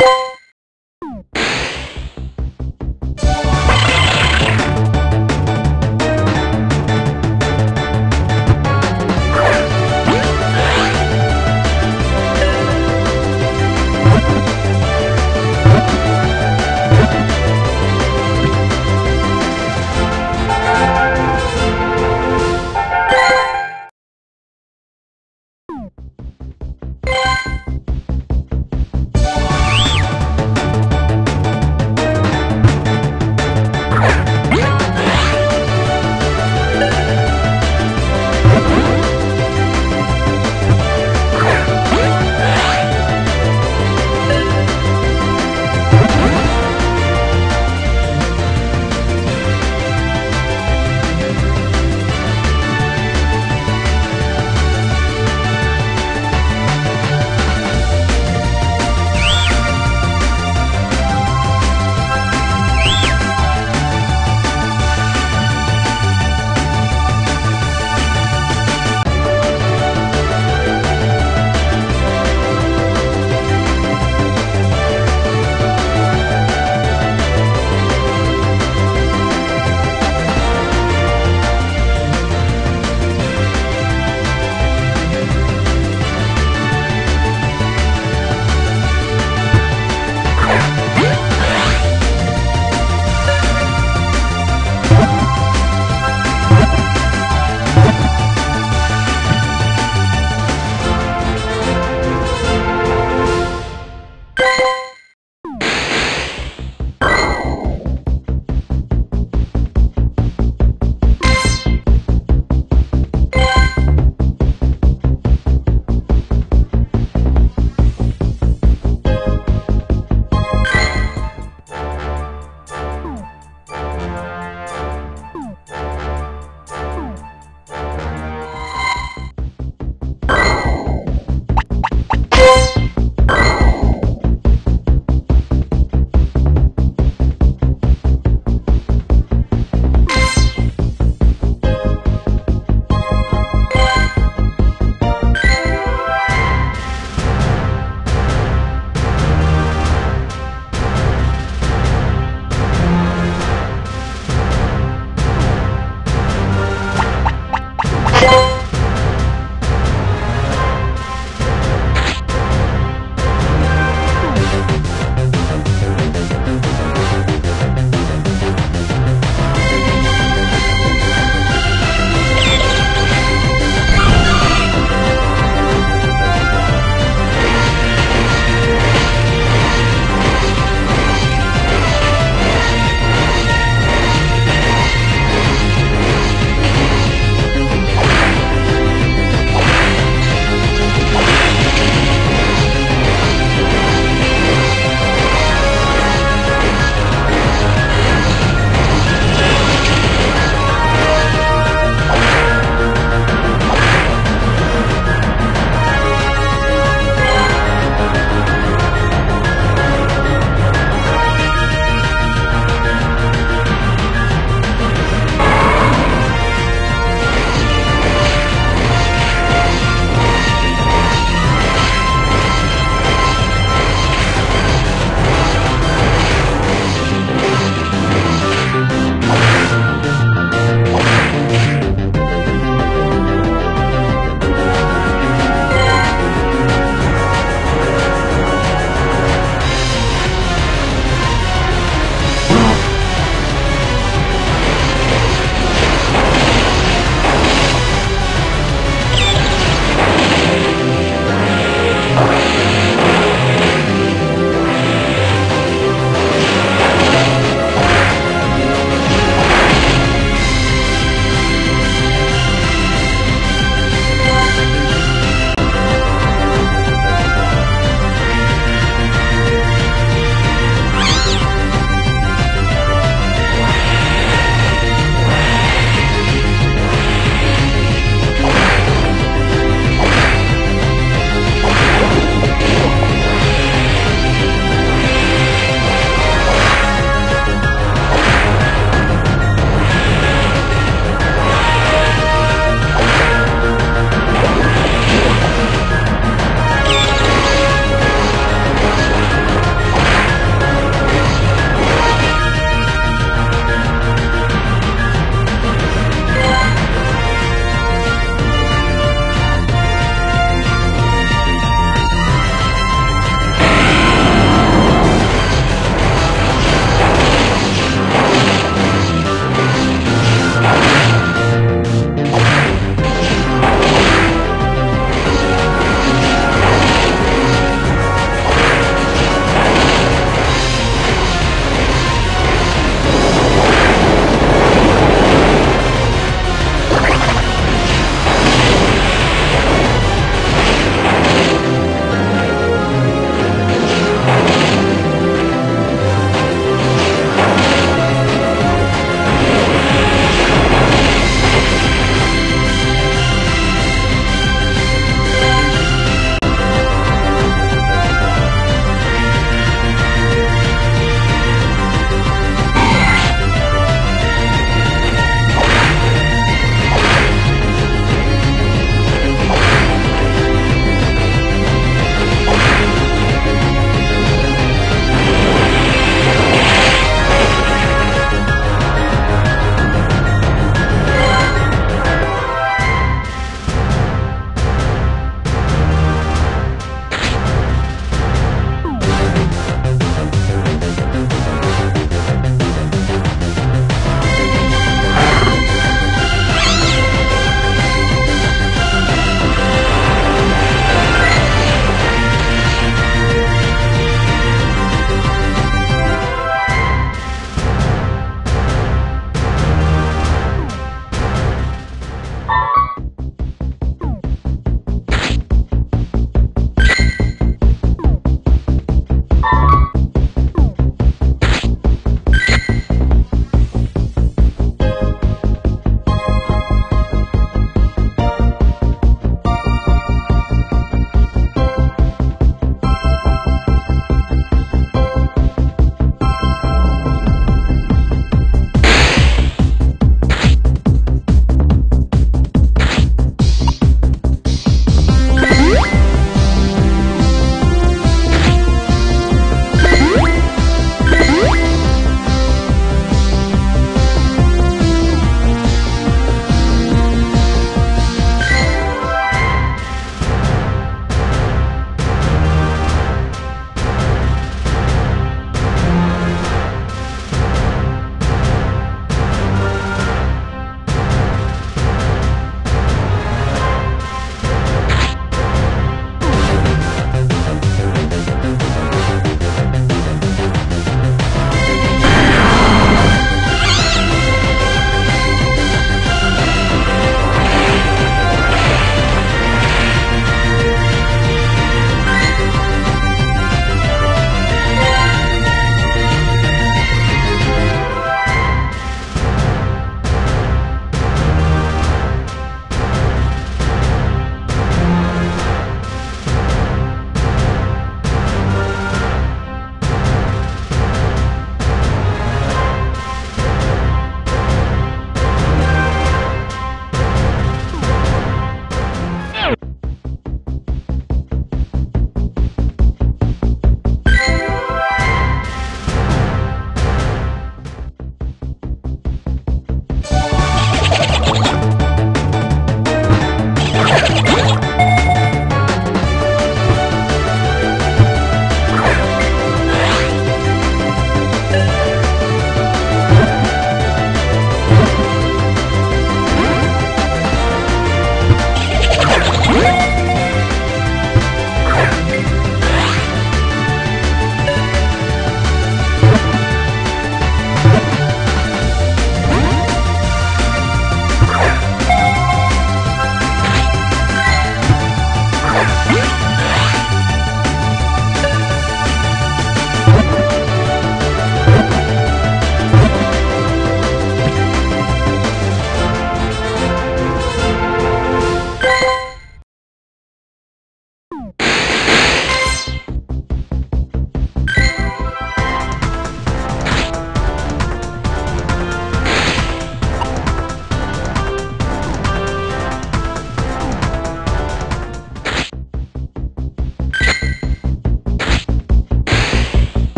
ん?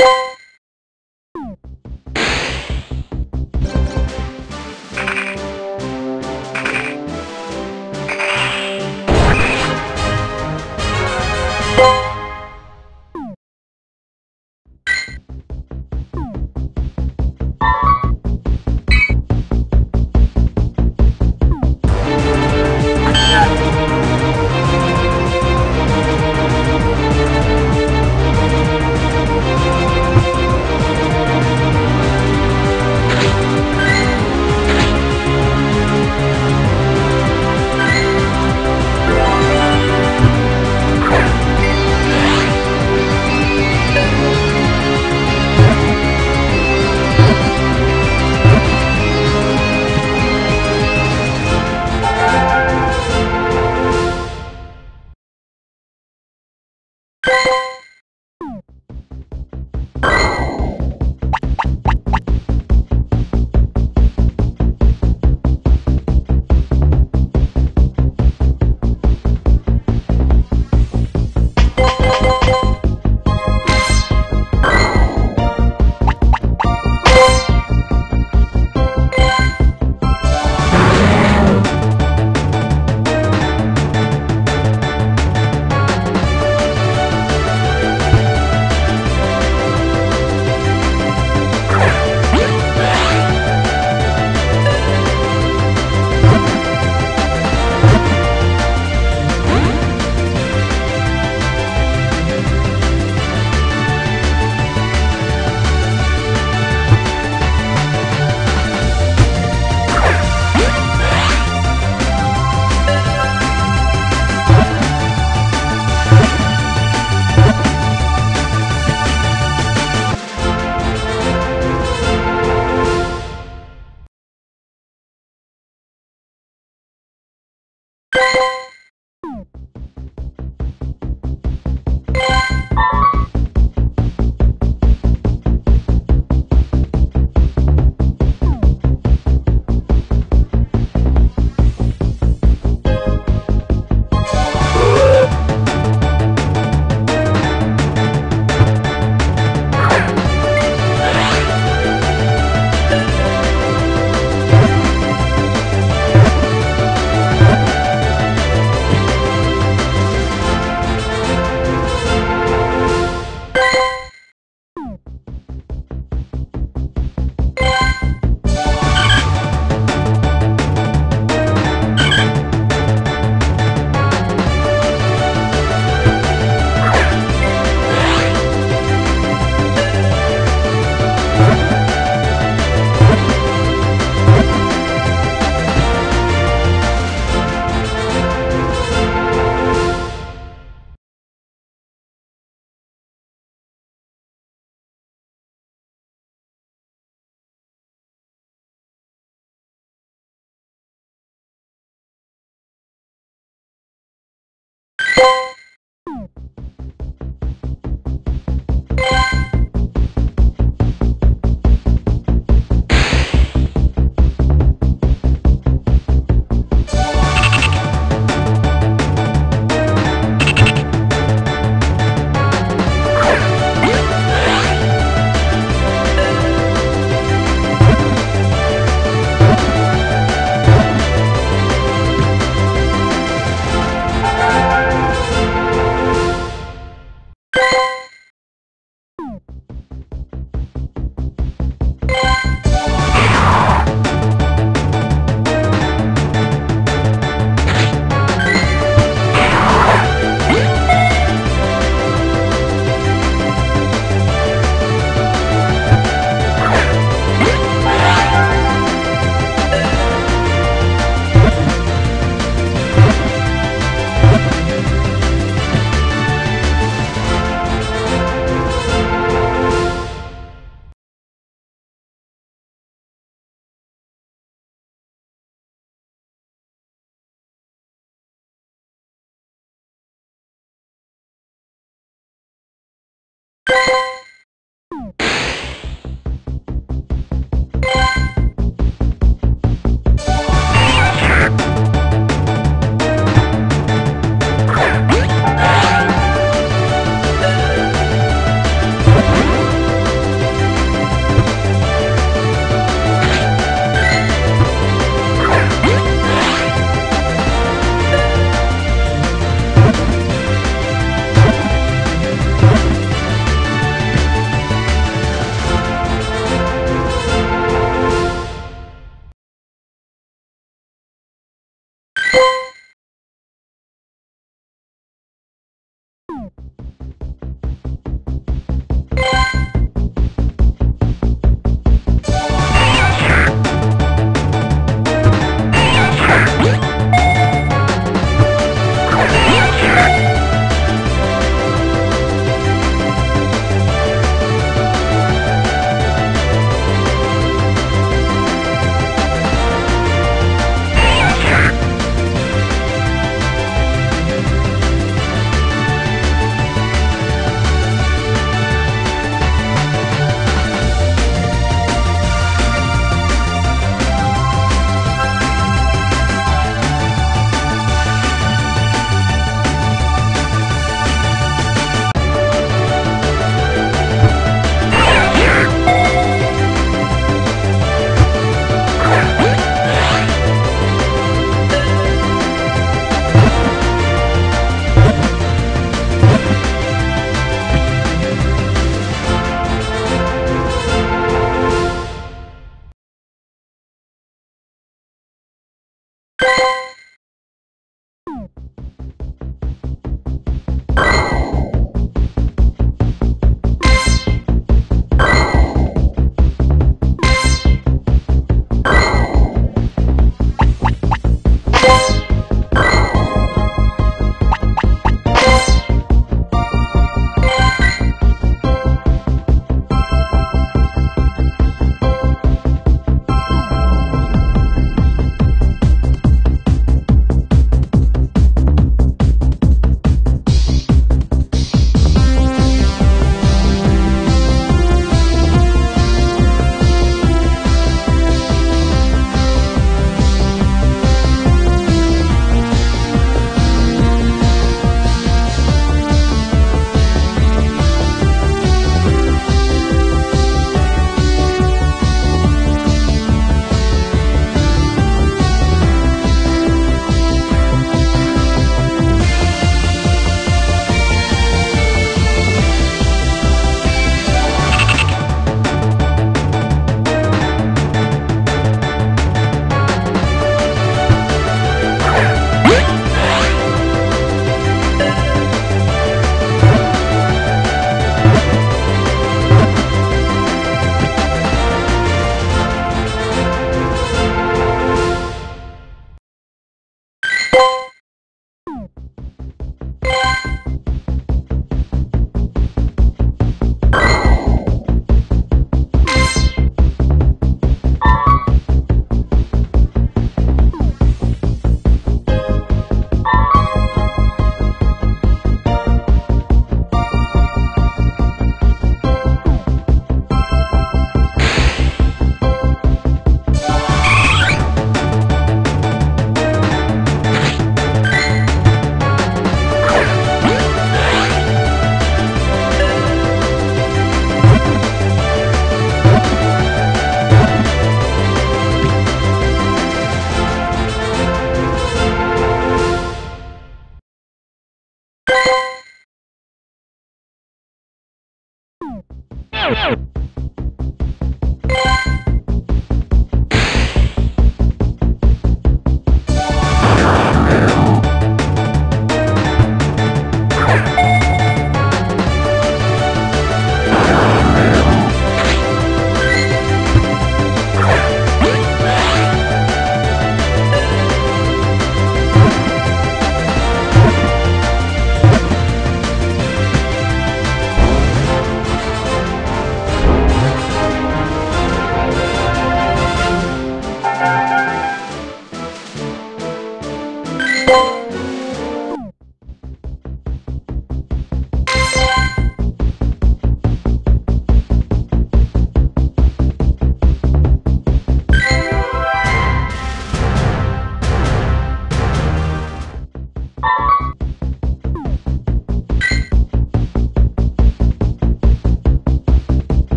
you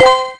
ん?